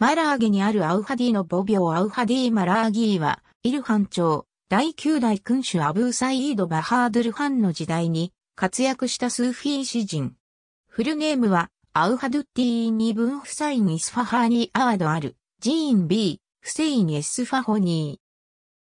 マラーゲにあるアウハディの墓廟アウハディ・マラーギーは、イルハン朝、第9代君主アブーサイード・バハードル・ハンの時代に活躍したスーフィー詩人。フルネームは、アウハドゥッティーニブン・フサイン・イスファハーニー・アワド・アル・ジーン・ ビー・フセイン・エスファホニ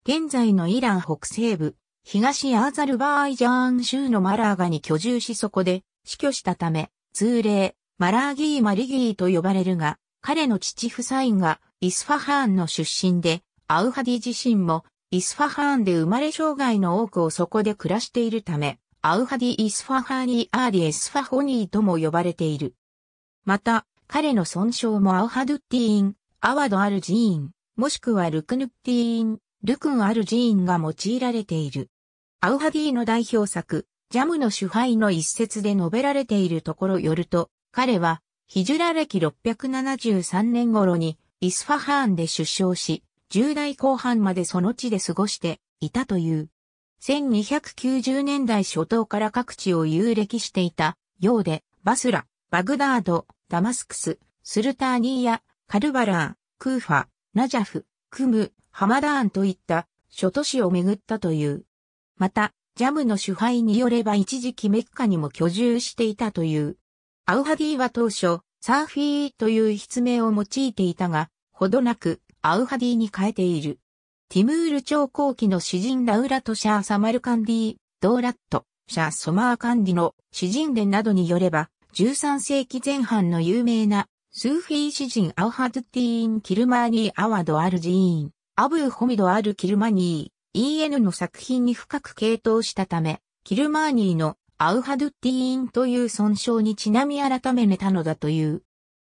ー。現在のイラン北西部、東アーザルバーイジャーン州のマラーガに居住しそこで死去したため、通例、マラーギー・マリギーと呼ばれるが、彼の父フサインがイスファハーンの出身で、アウハディ自身もイスファハーンで生まれ生涯の多くをそこで暮らしているため、アウハディ・イスファハーニー・アーリ・エスファホニーとも呼ばれている。また、彼の尊称もアウハドゥッティーン、アワド・アルジーン、もしくはルクヌッティーン、ルクン・アルジーンが用いられている。アウハディの代表作、ジャムの酒杯の一節で述べられているところよると、彼はヒジュラ暦673年頃にイスファハーンで出生し、10代後半までその地で過ごしていたという。1290年代初頭から各地を遊歴していたようで、バスラ、バグダード、ダマスクス、スルターニーヤ、カルバラー、クーファ、ナジャフ、クム、ハマダーンといった諸都市を巡ったという。また、ジャムの主杯によれば一時期メッカにも居住していたという。アウハディは当初、サーフィーという筆名を用いていたが、ほどなくアウハディに変えている。ティムール朝後期の詩人ダウラト・シャー・サマルカンディー、ドーラット、シャー・ソマーカンディの詩人伝などによれば、13世紀前半の有名なスーフィー詩人アウハドゥティーン・キルマーニー・アワド・アルジーン、アブー・ホミド・アル・キルマニー、EN の作品に深く傾倒したため、キルマーニーのアウハドゥッティーンという尊称にちなみ改めたのだという。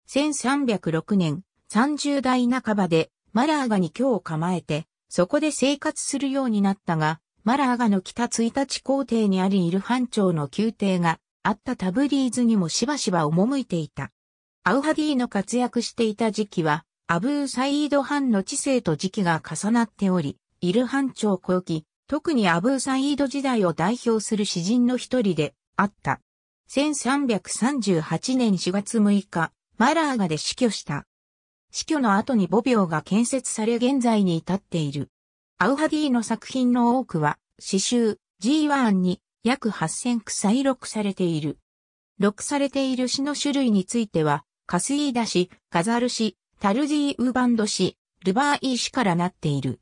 1306年、30代半ばでマラーガに居を構えて、そこで生活するようになったが、マラーガの北1日皇帝にありイルハン朝の宮廷があったタブリーズにもしばしば赴いていた。アウハディの活躍していた時期は、アブーサイード・ハンの治世と時期が重なっており、イルハン朝後期、特にアブーサイード時代を代表する詩人の一人であった。1338年4月6日、マラーガで死去した。死去の後に母病が建設され現在に至っている。アウハディの作品の多くは、詩集 G1 に約8000句再録されている。録されている詩の種類については、カスイーダ詩、カザル詩、タルジーウーバンド詩、ルバーイー詩からなっている。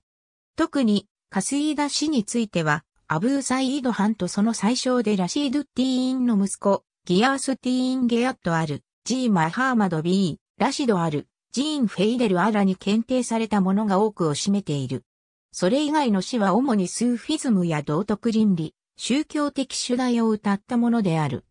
特にカスイーダ氏については、アブーサイードハンとその最小でラシードティーンの息子、ギアースティーン・ゲアットある、ジー・マハーマド・ビー、ラシドある、ジーン・フェイデル・アラに検定されたものが多くを占めている。それ以外の詩は主にスーフィズムや道徳倫理、宗教的主題を歌ったものである。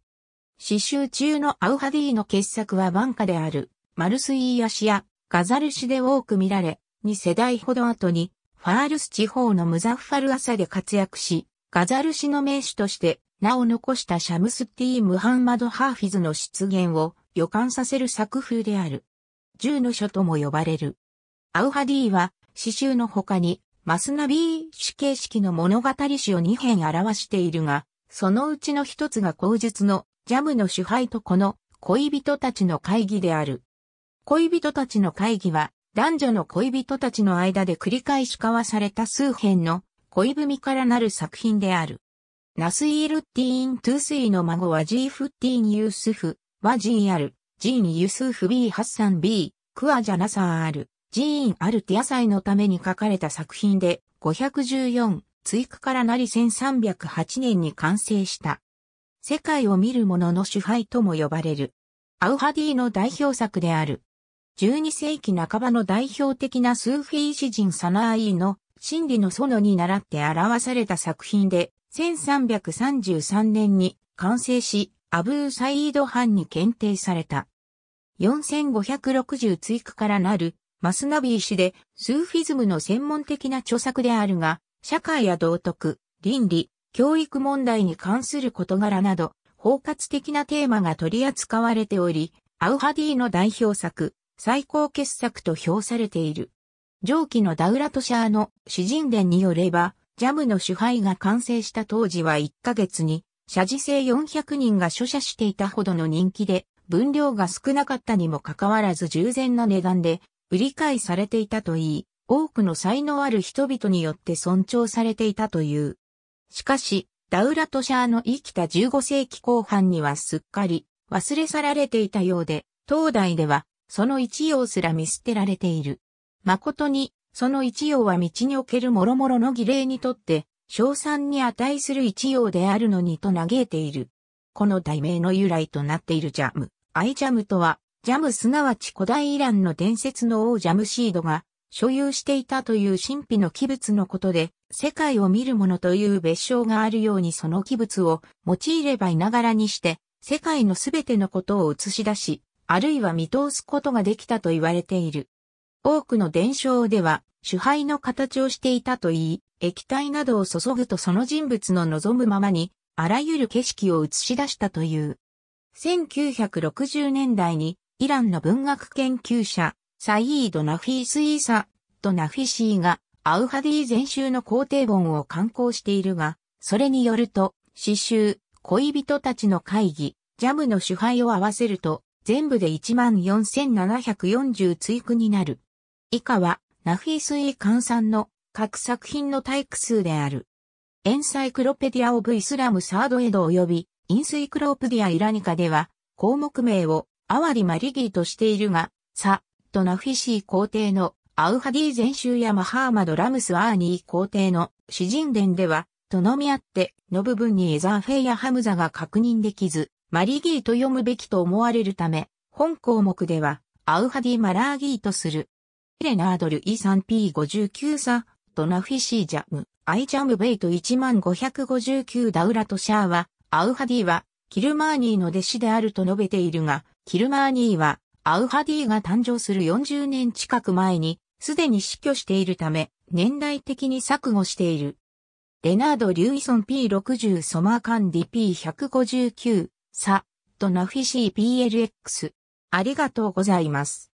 詩集中のアウハディの傑作は挽歌である、マルスイーヤ詩やガザル詩で多く見られ、2世代ほど後にファールス地方のムザッファル朝で活躍し、ガザル詩の名手として名を残したシャムスティ・ムハンマド・ハーフィズの出現を予感させる作風である。銃の書とも呼ばれる。アウハディは詩集の他にマスナビー詩形式の物語詩を2編表しているが、そのうちの一つが口述のジャムの主杯とこの恋人たちの会議である。恋人たちの会議は男女の恋人たちの間で繰り返し交わされた数編の恋文からなる作品である。ナスイールッティーン・トゥースイの孫はジーフッティーン・ユースフ、はジーアル、ジーン・ユスフ・ビー・ハッサン・ビー、クアジャナサーアル、ジーン・アルティアサイのために書かれた作品で514、追加からなり1308年に完成した。世界を見る者の主杯とも呼ばれる。アウハディの代表作である。12世紀半ばの代表的なスーフィー詩人サナーイーの真理の園に倣って表された作品で、1333年に完成し、アブーサイード藩に検定された。4560追句からなるマスナビー氏でスーフィズムの専門的な著作であるが、社会や道徳、倫理、教育問題に関する事柄など、包括的なテーマが取り扱われており、アウハディの代表作、最高傑作と評されている。上記のダウラトシャーの詩人伝によれば、ジャムの主杯が完成した当時は1ヶ月に、社時制400人が書写していたほどの人気で、分量が少なかったにもかかわらず従前な値段で売り買いされていたといい、多くの才能ある人々によって尊重されていたという。しかし、ダウラトシャーの生きた15世紀後半にはすっかり忘れ去られていたようで、東大ではその一葉すら見捨てられている。誠に、その一葉は道における諸々の儀礼にとって、賞賛に値する一葉であるのにと嘆いている。この題名の由来となっているジャム、アイジャムとは、ジャムすなわち古代イランの伝説の王ジャムシードが所有していたという神秘の器物のことで、世界を見るものという別称があるようにその器物を用いればいながらにして、世界のすべてのことを映し出し、あるいは見通すことができたと言われている。多くの伝承では、主杯の形をしていたといい、液体などを注ぐとその人物の望むままに、あらゆる景色を映し出したという。1960年代に、イランの文学研究者、サイード・ナフィース・イーサとナフィシーがアウハディ全集の皇帝本を刊行しているが、それによると、詩集、恋人たちの会議、ジャムの主杯を合わせると、全部で14,740追句になる。以下は、ナフィース・イー換算の各作品の体句数である。エンサイクロペディア・オブ・イスラム・サード・エド及び、インスイクロープディア・イラニカでは、項目名を、アワリ・マリギーとしているが、サ、とナフィシー皇帝のアウハディ全集やマハーマド・ラムス・アーニー皇帝の詩人伝では、とのみ合っての部分にエザーフェイやハムザが確認できず、マリギーと読むべきと思われるため、本項目では、アウハディ・マラーギーとする。レナードル E3P59 サ、とナフィシージャム、アイジャムベイト1559ダウラトシャーは、アウハディは、キルマーニーの弟子であると述べているが、キルマーニーは、アウハディが誕生する40年近く前に、すでに死去しているため、年代的に錯誤している。レナード・リュイソン P60 ソマーカンディ P159 さ、とナフィシー PLX。ありがとうございます。